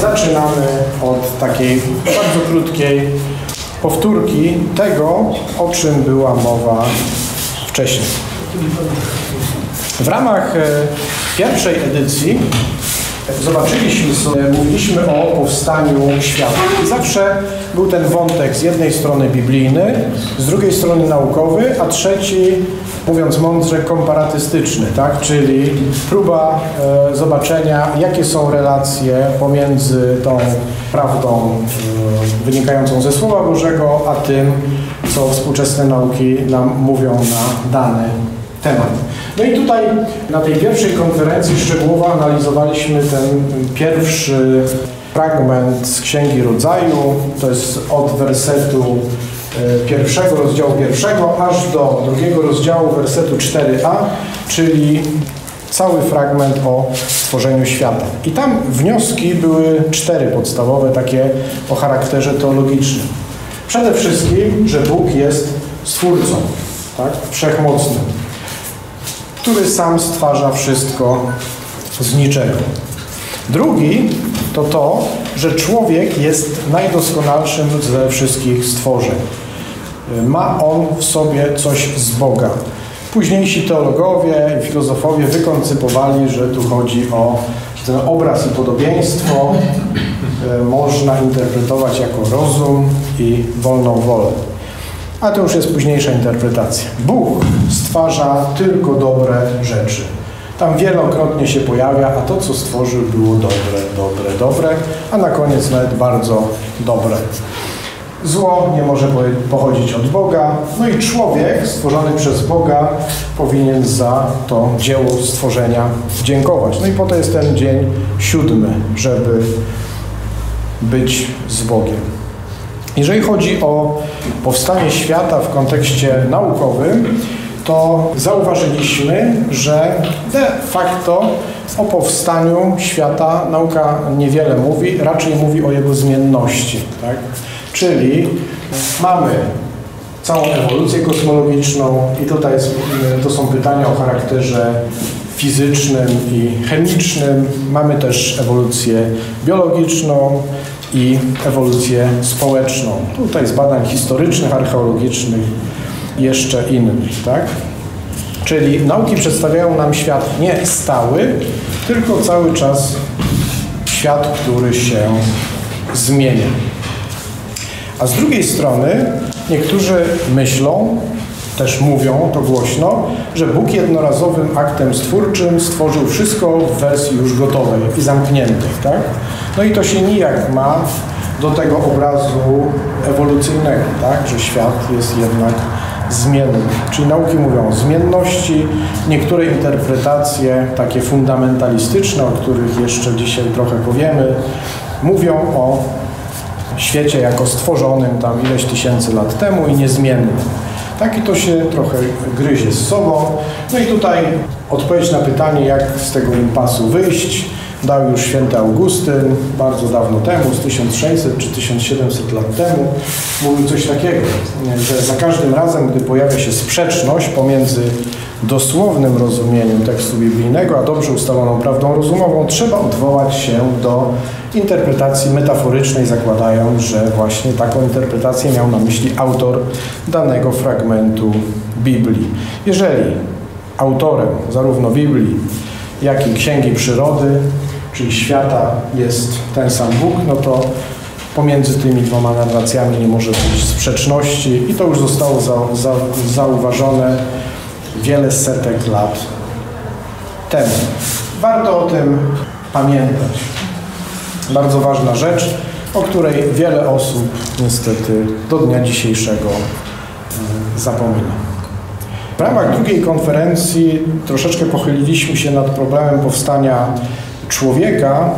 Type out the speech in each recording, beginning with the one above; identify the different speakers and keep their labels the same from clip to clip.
Speaker 1: zaczynamy od takiej bardzo krótkiej powtórki tego, o czym była mowa wcześniej. W ramach e, pierwszej edycji zobaczyliśmy sobie, mówiliśmy o powstaniu świata. I zawsze był ten wątek z jednej strony biblijny, z drugiej strony naukowy, a trzeci, mówiąc mądrze, komparatystyczny, tak? czyli próba e, zobaczenia, jakie są relacje pomiędzy tą prawdą e, wynikającą ze Słowa Bożego, a tym, co współczesne nauki nam mówią na dany temat. No i tutaj na tej pierwszej konferencji szczegółowo analizowaliśmy ten pierwszy fragment z Księgi Rodzaju, to jest od wersetu pierwszego rozdziału pierwszego aż do drugiego rozdziału wersetu 4a, czyli cały fragment o stworzeniu świata. I tam wnioski były cztery podstawowe, takie o charakterze teologicznym. Przede wszystkim, że Bóg jest stwórcą, tak? wszechmocnym który sam stwarza wszystko z niczego. Drugi to to, że człowiek jest najdoskonalszym ze wszystkich stworzeń. Ma on w sobie coś z Boga. Późniejsi teologowie i filozofowie wykoncypowali, że tu chodzi o ten obraz i podobieństwo e, można interpretować jako rozum i wolną wolę. A to już jest późniejsza interpretacja. Bóg stwarza tylko dobre rzeczy. Tam wielokrotnie się pojawia, a to, co stworzył, było dobre, dobre, dobre, a na koniec nawet bardzo dobre. Zło nie może pochodzić od Boga, no i człowiek stworzony przez Boga powinien za to dzieło stworzenia dziękować. No i po to jest ten dzień siódmy, żeby być z Bogiem. Jeżeli chodzi o powstanie świata w kontekście naukowym, to zauważyliśmy, że de facto o powstaniu świata nauka niewiele mówi, raczej mówi o jego zmienności. Tak? Czyli mamy całą ewolucję kosmologiczną i tutaj to są pytania o charakterze fizycznym i chemicznym. Mamy też ewolucję biologiczną, i ewolucję społeczną. Tutaj z badań historycznych, archeologicznych jeszcze innych, tak? Czyli nauki przedstawiają nam świat nie stały, tylko cały czas świat, który się zmienia. A z drugiej strony niektórzy myślą, też mówią to głośno, że Bóg jednorazowym aktem stwórczym stworzył wszystko w wersji już gotowej i zamkniętej, tak? No i to się nijak ma do tego obrazu ewolucyjnego, tak? że świat jest jednak zmienny. Czyli nauki mówią o zmienności, niektóre interpretacje takie fundamentalistyczne, o których jeszcze dzisiaj trochę powiemy, mówią o świecie jako stworzonym tam ileś tysięcy lat temu i niezmiennym. Tak i to się trochę gryzie z sobą. No i tutaj odpowiedź na pytanie, jak z tego impasu wyjść, dał już święty Augustyn bardzo dawno temu, z 1600 czy 1700 lat temu, mówił coś takiego, że za każdym razem, gdy pojawia się sprzeczność pomiędzy dosłownym rozumieniem tekstu biblijnego, a dobrze ustaloną prawdą rozumową, trzeba odwołać się do interpretacji metaforycznej, zakładając, że właśnie taką interpretację miał na myśli autor danego fragmentu Biblii. Jeżeli autorem zarówno Biblii, jak i Księgi Przyrody czyli świata jest ten sam Bóg, no to pomiędzy tymi dwoma narracjami nie może być sprzeczności i to już zostało za, za, zauważone wiele setek lat temu. Warto o tym pamiętać. Bardzo ważna rzecz, o której wiele osób niestety do dnia dzisiejszego e, zapomina. W ramach drugiej konferencji troszeczkę pochyliliśmy się nad problemem powstania człowieka,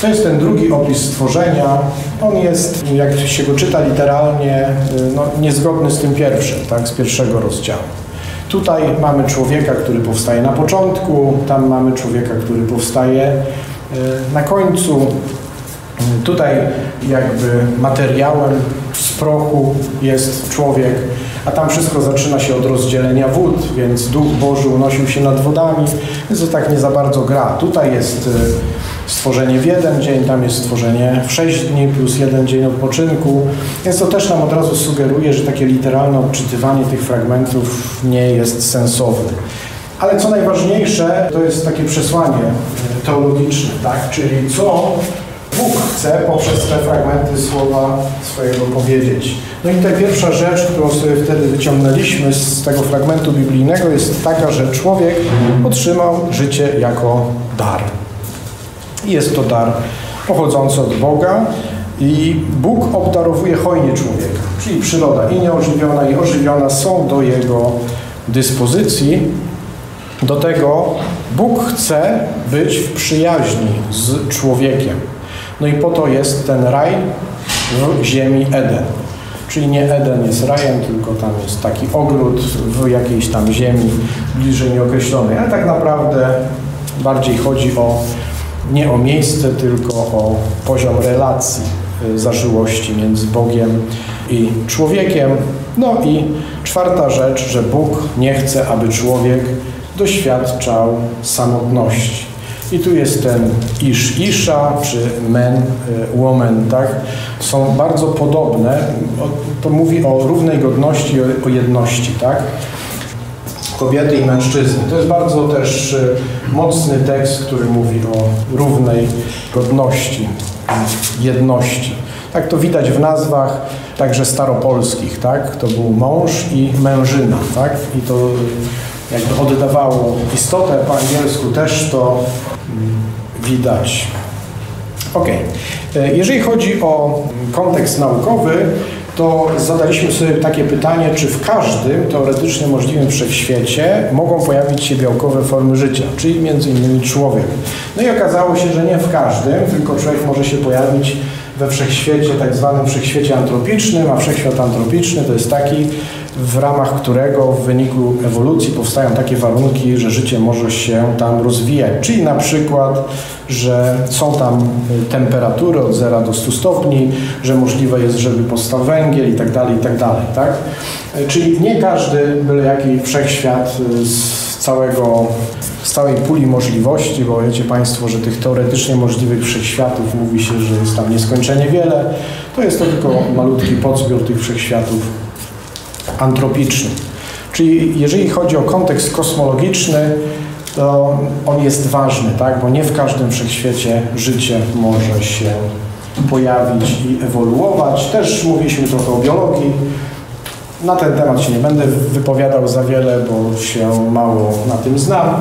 Speaker 1: to jest ten drugi opis stworzenia. On jest, jak się go czyta literalnie, no, niezgodny z tym pierwszym, tak, z pierwszego rozdziału. Tutaj mamy człowieka, który powstaje na początku, tam mamy człowieka, który powstaje e, na końcu. Tutaj jakby materiałem z prochu jest człowiek, a tam wszystko zaczyna się od rozdzielenia wód, więc Duch Boży unosił się nad wodami, więc to tak nie za bardzo gra. Tutaj jest stworzenie w jeden dzień, tam jest stworzenie w sześć dni plus jeden dzień odpoczynku. Więc to też nam od razu sugeruje, że takie literalne odczytywanie tych fragmentów nie jest sensowne. Ale co najważniejsze, to jest takie przesłanie teologiczne, tak? czyli co Bóg chce poprzez te fragmenty słowa swojego powiedzieć. No i ta pierwsza rzecz, którą sobie wtedy wyciągnęliśmy z tego fragmentu biblijnego jest taka, że człowiek otrzymał życie jako dar. I jest to dar pochodzący od Boga i Bóg obdarowuje hojnie człowieka, czyli przyroda i nieożywiona i ożywiona są do jego dyspozycji. Do tego Bóg chce być w przyjaźni z człowiekiem. No i po to jest ten raj w ziemi Eden. Czyli nie Eden jest rajem, tylko tam jest taki ogród w jakiejś tam ziemi bliżej nieokreślonej. Ale tak naprawdę bardziej chodzi o nie o miejsce, tylko o poziom relacji, y, zażyłości między Bogiem i człowiekiem. No i czwarta rzecz, że Bóg nie chce, aby człowiek doświadczał samotności. I tu jest ten isz, isza, czy men, y, woman, tak? Są bardzo podobne. To mówi o równej godności, o jedności, tak? Kobiety i mężczyzny. To jest bardzo też y, mocny tekst, który mówi o równej godności, jedności. Tak to widać w nazwach także staropolskich, tak? To był mąż i mężyna, tak? I to jakby oddawało istotę po angielsku też to widać. Ok. E, jeżeli chodzi o kontekst naukowy, to zadaliśmy sobie takie pytanie, czy w każdym teoretycznie możliwym wszechświecie mogą pojawić się białkowe formy życia, czyli między innymi człowiek. No i okazało się, że nie w każdym, tylko człowiek może się pojawić we wszechświecie, tak zwanym wszechświecie antropicznym, a wszechświat antropiczny to jest taki, w ramach którego w wyniku ewolucji powstają takie warunki, że życie może się tam rozwijać. Czyli na przykład, że są tam y, temperatury od 0 do 100 stopni, że możliwe jest, żeby powstał węgiel i tak dalej, i tak dalej, tak? Y, czyli nie każdy, byle jaki wszechświat y, z całego z całej puli możliwości, bo wiecie Państwo, że tych teoretycznie możliwych wszechświatów mówi się, że jest tam nieskończenie wiele. To jest to tylko malutki podzbiór tych wszechświatów antropiczny. Czyli jeżeli chodzi o kontekst kosmologiczny, to on jest ważny, tak? bo nie w każdym wszechświecie życie może się pojawić i ewoluować. Też mówiliśmy trochę o biologii. Na ten temat się nie będę wypowiadał za wiele, bo się mało na tym znam,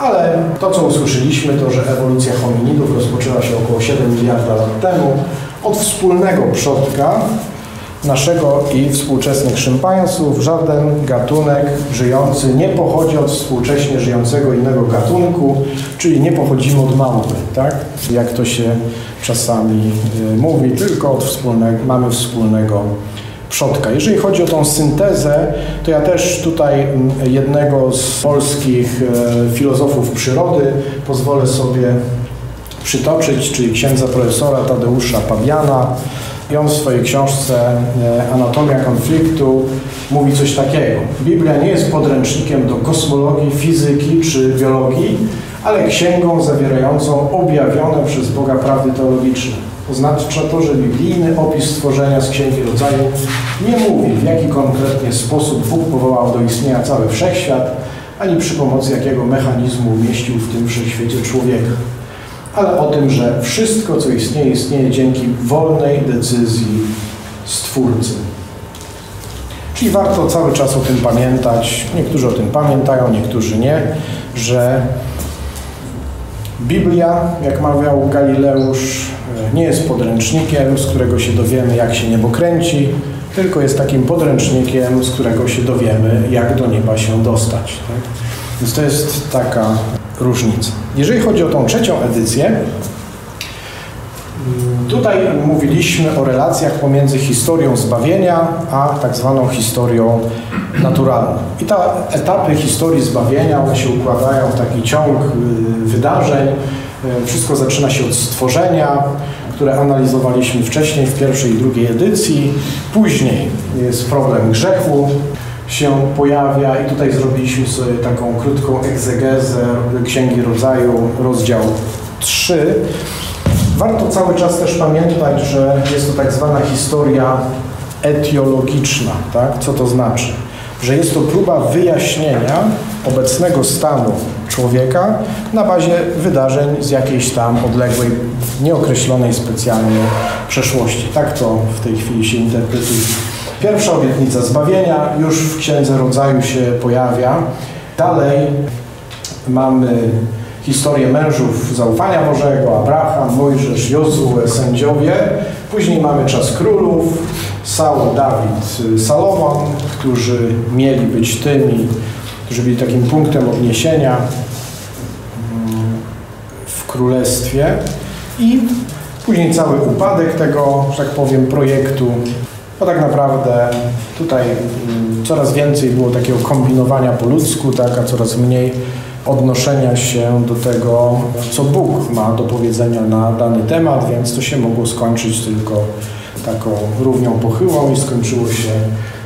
Speaker 1: ale to, co usłyszeliśmy, to, że ewolucja hominidów rozpoczęła się około 7 miliarda lat temu od wspólnego przodka, naszego i współczesnych szympansów. Żaden gatunek żyjący nie pochodzi od współcześnie żyjącego innego gatunku, czyli nie pochodzimy od małpy, tak? Jak to się czasami y, mówi, tylko od wspólnego, mamy wspólnego przodka. Jeżeli chodzi o tą syntezę, to ja też tutaj jednego z polskich y, filozofów przyrody pozwolę sobie przytoczyć, czyli księdza profesora Tadeusza Pabiana, i on w swojej książce e, Anatomia konfliktu mówi coś takiego. Biblia nie jest podręcznikiem do kosmologii, fizyki czy biologii, ale księgą zawierającą objawione przez Boga prawdy teologiczne. Oznacza to, że biblijny opis stworzenia z Księgi Rodzaju nie mówi, w jaki konkretnie sposób Bóg powołał do istnienia cały wszechświat, ani przy pomocy jakiego mechanizmu umieścił w tym wszechświecie człowieka ale o tym, że wszystko, co istnieje, istnieje dzięki wolnej decyzji Stwórcy. Czyli warto cały czas o tym pamiętać. Niektórzy o tym pamiętają, niektórzy nie, że Biblia, jak mawiał Galileusz, nie jest podręcznikiem, z którego się dowiemy, jak się niebo kręci, tylko jest takim podręcznikiem, z którego się dowiemy, jak do nieba się dostać. Tak? Więc to jest taka różnica. Jeżeli chodzi o tą trzecią edycję, Tutaj mówiliśmy o relacjach pomiędzy historią zbawienia a tak zwaną historią naturalną. I te etapy historii zbawienia, one się układają w taki ciąg y, wydarzeń. Y, wszystko zaczyna się od stworzenia, które analizowaliśmy wcześniej w pierwszej i drugiej edycji. Później jest problem grzechu, się pojawia i tutaj zrobiliśmy sobie taką krótką egzegezę Księgi Rodzaju, rozdział 3. Warto cały czas też pamiętać, że jest to tak zwana historia etiologiczna. Tak? Co to znaczy? Że jest to próba wyjaśnienia obecnego stanu człowieka na bazie wydarzeń z jakiejś tam odległej, nieokreślonej specjalnie przeszłości. Tak to w tej chwili się interpretuje. Pierwsza obietnica zbawienia już w Księdze Rodzaju się pojawia. Dalej mamy historię mężów zaufania Bożego, Abraham, Mojżesz, Jozue, sędziowie. Później mamy czas królów, Saul, Dawid, Salomon, którzy mieli być tymi, którzy byli takim punktem odniesienia mm, w królestwie i później cały upadek tego, że tak powiem, projektu, bo tak naprawdę tutaj mm, coraz więcej było takiego kombinowania po ludzku, tak, a coraz mniej odnoszenia się do tego, co Bóg ma do powiedzenia na dany temat, więc to się mogło skończyć tylko taką równią pochyłą i skończyło się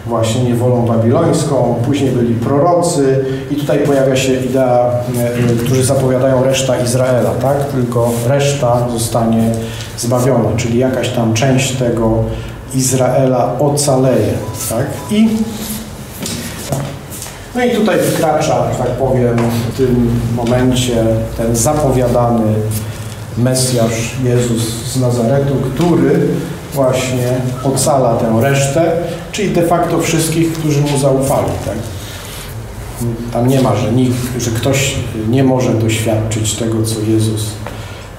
Speaker 1: właśnie niewolą babilońską, później byli prorocy i tutaj pojawia się idea, e, którzy zapowiadają reszta Izraela, tak? Tylko reszta zostanie zbawiona, czyli jakaś tam część tego Izraela ocaleje, tak? I no i tutaj wkracza, tak powiem, w tym momencie ten zapowiadany Mesjasz Jezus z Nazaretu, który właśnie ocala tę resztę, czyli de facto wszystkich, którzy mu zaufali. Tak? Tam nie ma, że, nikt, że ktoś nie może doświadczyć tego, co Jezus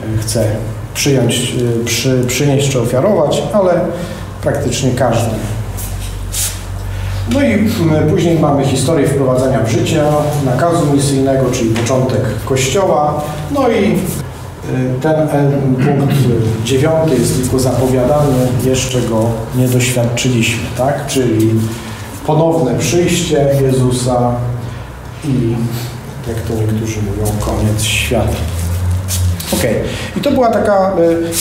Speaker 1: e, chce przyjąć, e, przy, przynieść czy ofiarować, ale praktycznie każdy. No i później mamy historię wprowadzania w życie nakazu misyjnego, czyli początek Kościoła. No i Y, ten e, punkt dziewiąty jest tylko zapowiadany, jeszcze go nie doświadczyliśmy, tak? Czyli ponowne przyjście Jezusa i, jak to niektórzy mówią, koniec świata. Ok, i to była taka,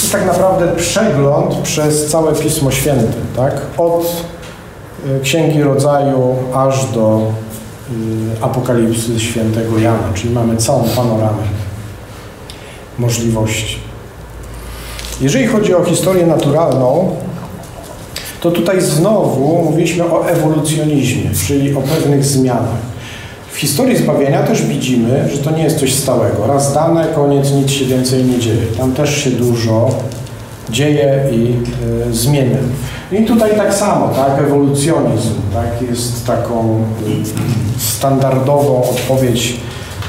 Speaker 1: y, tak naprawdę przegląd przez całe Pismo Święte, tak? Od y, Księgi Rodzaju aż do Apokalipsy Świętego Jana, czyli mamy całą panoramę możliwości. Jeżeli chodzi o historię naturalną, to tutaj znowu mówiliśmy o ewolucjonizmie, czyli o pewnych zmianach. W historii zbawienia też widzimy, że to nie jest coś stałego. Raz dane, koniec, nic się więcej nie dzieje. Tam też się dużo dzieje i y, zmienia. I tutaj tak samo, tak, ewolucjonizm, tak, jest taką standardową odpowiedź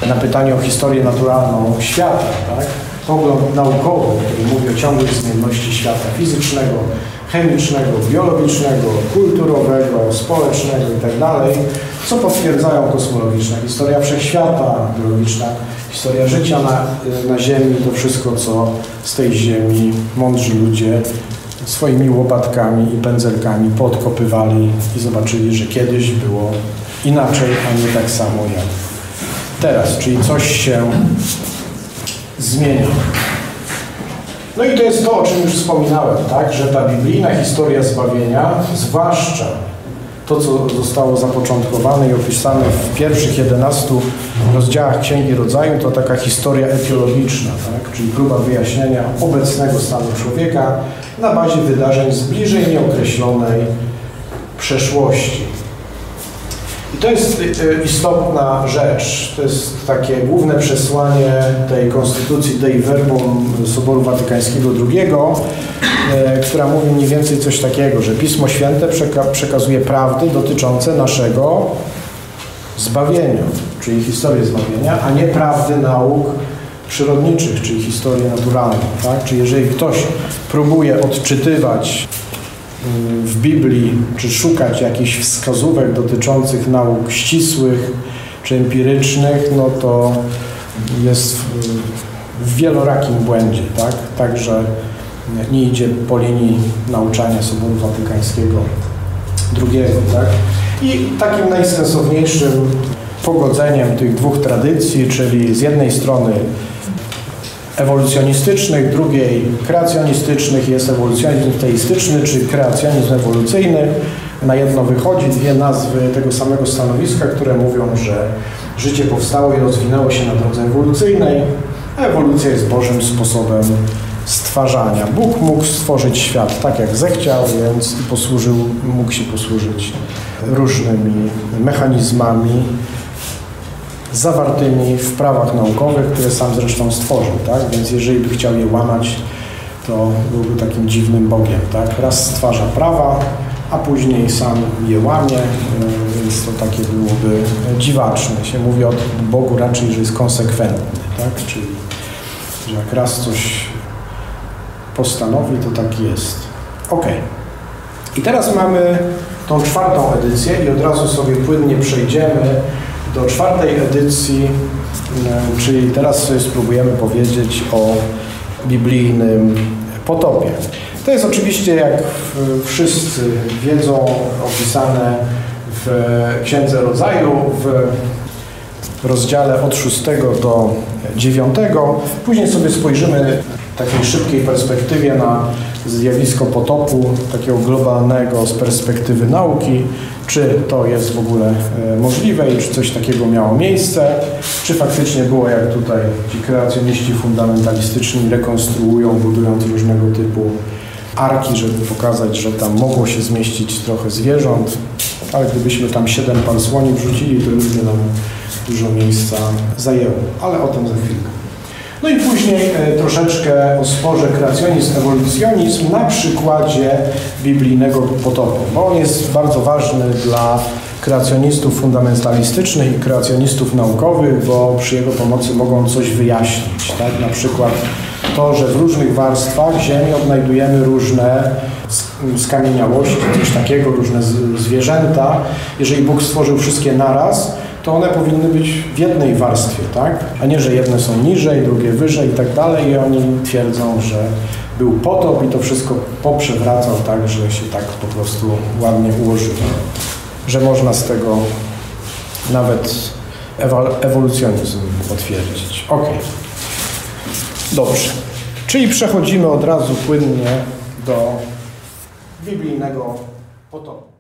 Speaker 1: na pytanie o historię naturalną świata, tak? pogląd naukowy, który mówi o ciągłej zmienności świata fizycznego, chemicznego, biologicznego, kulturowego, społecznego itd., tak co potwierdzają kosmologiczna historia wszechświata, biologiczna historia życia na, na Ziemi, to wszystko, co z tej Ziemi mądrzy ludzie swoimi łopatkami i pędzelkami podkopywali i zobaczyli, że kiedyś było inaczej, a nie tak samo jak teraz, czyli coś się zmienia. No i to jest to, o czym już wspominałem, tak? że ta biblijna historia zbawienia, zwłaszcza to, co zostało zapoczątkowane i opisane w pierwszych 11 rozdziałach Księgi Rodzaju, to taka historia etiologiczna, tak? czyli próba wyjaśnienia obecnego stanu człowieka na bazie wydarzeń z bliżej nieokreślonej przeszłości. I to jest y, istotna rzecz. To jest takie główne przesłanie tej konstytucji Dei Verbum Soboru Watykańskiego II, y, która mówi mniej więcej coś takiego, że Pismo Święte przekazuje prawdy dotyczące naszego zbawienia, czyli historię zbawienia, a nie prawdy nauk przyrodniczych, czyli historii naturalnej. Tak? Czyli jeżeli ktoś próbuje odczytywać w Biblii, czy szukać jakichś wskazówek dotyczących nauk ścisłych czy empirycznych, no to jest w wielorakim błędzie, tak? Także nie idzie po linii nauczania Soboru Watykańskiego II, tak? I takim najsensowniejszym pogodzeniem tych dwóch tradycji, czyli z jednej strony ewolucjonistycznych, drugiej kreacjonistycznych. Jest ewolucjonizm teistyczny czy kreacjonizm ewolucyjny. Na jedno wychodzi dwie nazwy tego samego stanowiska, które mówią, że życie powstało i rozwinęło się na drodze ewolucyjnej. a ewolucja jest Bożym sposobem stwarzania. Bóg mógł stworzyć świat tak, jak zechciał, więc posłużył, mógł się posłużyć różnymi mechanizmami zawartymi w prawach naukowych, które sam zresztą stworzył. Tak? Więc jeżeli by chciał je łamać, to byłby takim dziwnym Bogiem. Tak? Raz stwarza prawa, a później sam je łamie, y, więc to takie byłoby dziwaczne. Się mówi o Bogu raczej, że jest konsekwentny, tak? czyli że jak raz coś postanowi, to tak jest. Ok. I teraz mamy tą czwartą edycję i od razu sobie płynnie przejdziemy do czwartej edycji, y, czyli teraz sobie spróbujemy powiedzieć o biblijnym potopie. To jest oczywiście, jak wszyscy wiedzą, opisane w Księdze Rodzaju, w rozdziale od 6 do 9. Później sobie spojrzymy takiej szybkiej perspektywie na zjawisko potopu, takiego globalnego z perspektywy nauki, czy to jest w ogóle e, możliwe i czy coś takiego miało miejsce, czy faktycznie było jak tutaj ci kreacjoniści fundamentalistyczni rekonstruują, budując różnego typu arki, żeby pokazać, że tam mogło się zmieścić trochę zwierząt, ale gdybyśmy tam siedem par słoni wrzucili, to już by nam dużo miejsca zajęło, ale o tym za chwilkę. No i później e, troszeczkę o sporze kreacjonizm-ewolucjonizm na przykładzie biblijnego potopu, bo on jest bardzo ważny dla kreacjonistów fundamentalistycznych i kreacjonistów naukowych, bo przy jego pomocy mogą coś wyjaśnić. Tak? Na przykład to, że w różnych warstwach Ziemi odnajdujemy różne skamieniałości, coś takiego, różne zwierzęta. Jeżeli Bóg stworzył wszystkie naraz, to one powinny być w jednej warstwie, tak? A nie, że jedne są niżej, drugie wyżej i tak dalej i oni twierdzą, że był potop i to wszystko poprzewracał tak, że się tak po prostu ładnie ułożyło. Że można z tego nawet ewolucjonizm potwierdzić. Ok. Dobrze. Czyli przechodzimy od razu płynnie do biblijnego potopu.